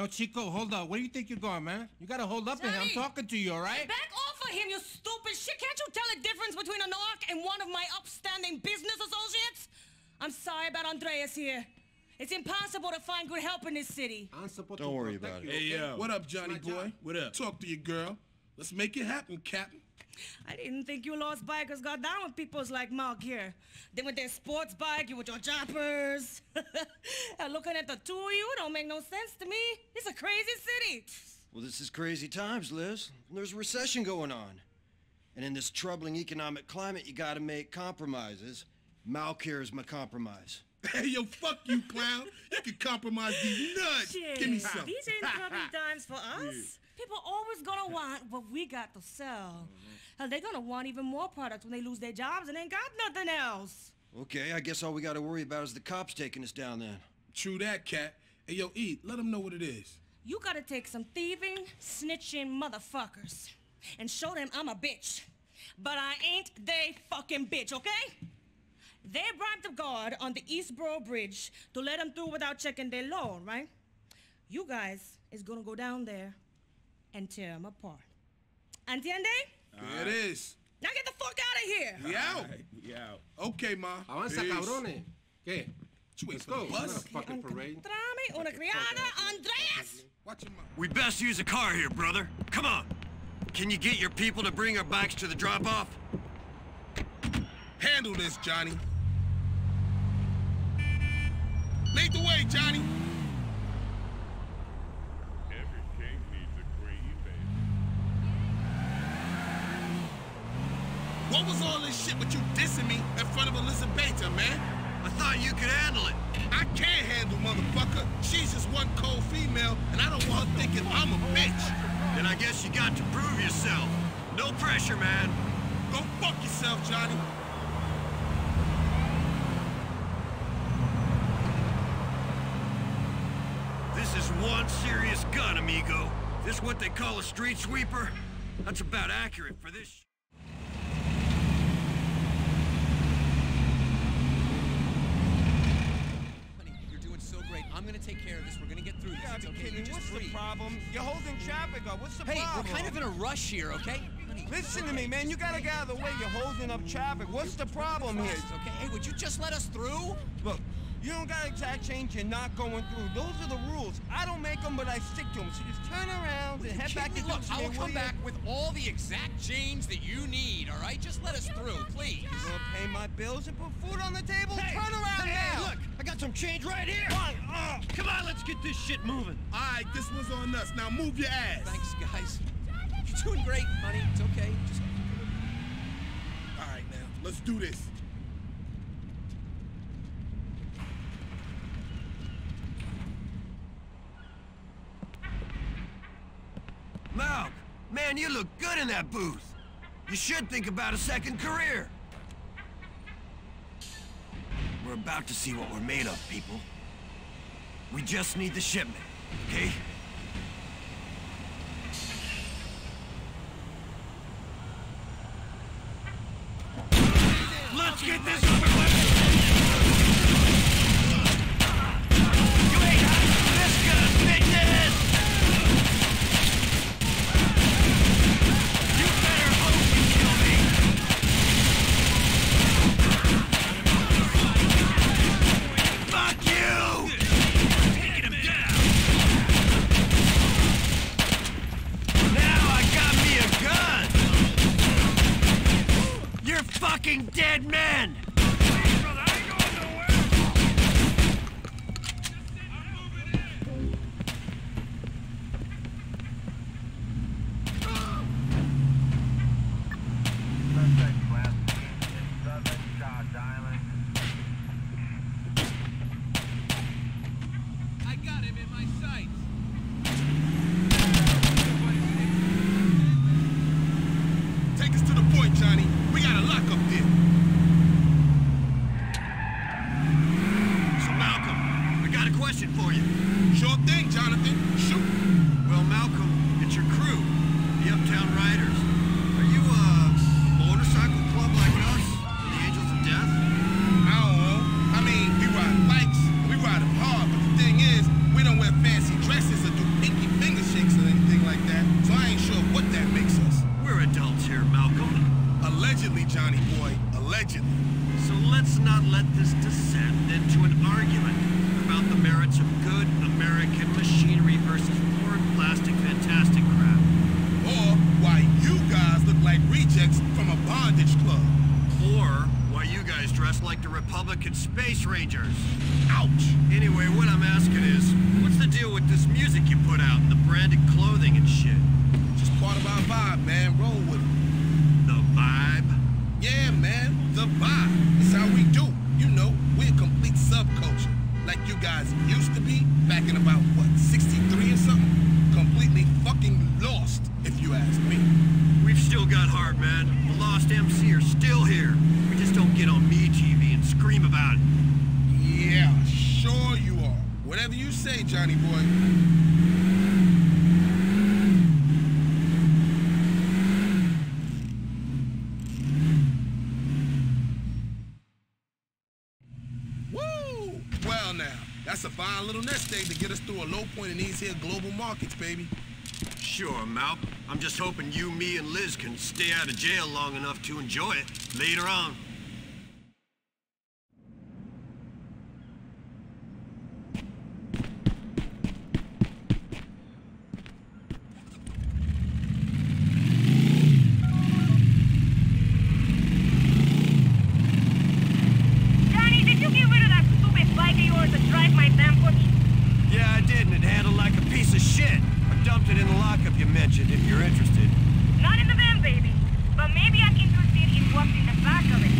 know, Chico, hold up. Where do you think you're going, man? You gotta hold up in here. I'm talking to you, all right? Back off of him, you stupid shit. Can't you tell the difference between a narc and one of my upstanding business associates? I'm sorry about Andreas here. It's impossible to find good help in this city. Don't worry about it. Hey, yo. What up, Johnny boy? job. What up? Talk to your girl. Let's make it happen, Captain. I didn't think you lost bikers got down with peoples like Mark here. Then with their sports bike, you with your choppers. and looking at the two of you don't make no sense to me. It's a crazy city. Well, this is crazy times, Liz. There's a recession going on. And in this troubling economic climate, you gotta make compromises. Malcare is my compromise. Hey, yo, fuck you, clown. You can compromise these nuts. Shit, Give me some. These ain't troubling times for us. People always gonna want what we got to sell. Hell, they gonna want even more products when they lose their jobs and ain't got nothing else. Okay, I guess all we gotta worry about is the cops taking us down then. True that, cat. Hey, yo, eat. Let them know what it is. You gotta take some thieving, snitching motherfuckers and show them I'm a bitch. But I ain't they fucking bitch, okay? They bribed the guard on the East Borough Bridge to let them through without checking their loan, right? You guys is gonna go down there and tear them apart. Entiende? There it is. Now get the fuck out of here! We out. We out. Okay, ma. Avanza, Peace. cabrones. ¿Qué? You wait Let's for go. the Not a bus. fucking parade. Encontrame una criada, Andreas! Watch your mouth. We best use a car here, brother. Come on. Can you get your people to bring our bikes to the drop-off? Handle this, Johnny. Lead the way, Johnny. What was all this shit with you dissing me in front of Elizabeth, man? I thought you could handle it. I can't handle motherfucker. She's just one cold female, and I don't want her thinking I'm a bitch. Then I guess you got to prove yourself. No pressure, man. Go fuck yourself, Johnny. This is one serious gun, amigo. This what they call a street sweeper? That's about accurate for this. sh- Honey, you're doing I'm gonna take care of this. We're gonna get through this. It's okay. You're just What's the problem? You're holding traffic up. What's the Hey, problem? we're kind of in a rush here, okay? Listen to me, man. You gotta get out of the way. You're holding up traffic. What's the problem here? Okay. Hey, would you just let us through? Look, you don't got exact change. You're not going through. Those are the rules. I don't make them, but I stick to them. So just turn around and head back to Look, I will come back with all the exact change that you need, all right? Just let us through, please. You gonna pay my bills and put food on the table? turn around Hey, now. look, I got some change right here. Come on, uh, Come on, let's get this shit moving. All right, this one's on us. Now move your ass. Thanks, guys. You're doing great, honey. It's okay. Just All right, now let's do this. Malc, man, you look good in that booth. You should think about a second career. We're about to see what we're made of, people. We just need the shipment, okay? Let's get this fucking dead men! I got him in my sights. Take us to the point, Johnny. We got a lock up there. So Malcolm, I got a question for you. Sure thing, Jonathan. Shoot. Well, Malcolm, it's your crew, the Uptown Riders. Are you a motorcycle club like us, the Angels of Death? I don't know. I mean, we ride bikes, we ride them hard, but the thing is, we don't wear fancy dresses or do Malcolm. Allegedly, Johnny boy. Allegedly. So let's not let this descend into an argument about the merits of good American machinery versus foreign plastic fantastic crap. Or why you guys look like rejects from a bondage club. Or why you guys dress like the Republican Space Rangers. Ouch. Anyway, what I'm asking is, what's the deal with this music you put out and the branded clothing and shit? Just part of our vibe, man. Roll with it. Yeah, man. The vibe. It's how we do. You know, we're a complete subculture. Like you guys used to be back in about, what, 63 or something? Completely fucking lost, if you ask me. We've still got heart, man. The Lost MC are still here. We just don't get on me TV and scream about it. Yeah, sure you are. Whatever you say, Johnny boy. Woo! Well now, that's egg to get us through a low point in these here global markets, baby. Sure, Malc. I'm just hoping you, me, and Liz can stay out of jail long enough to enjoy it later on. Johnny, did you get rid of that stupid bike of yours that drive my damn butch? Yeah, I did, and it handled like a piece of shit. I dumped it in the lockup you mentioned, if you're interested. Not in the van, baby. But maybe I can proceed in what's in the back of it.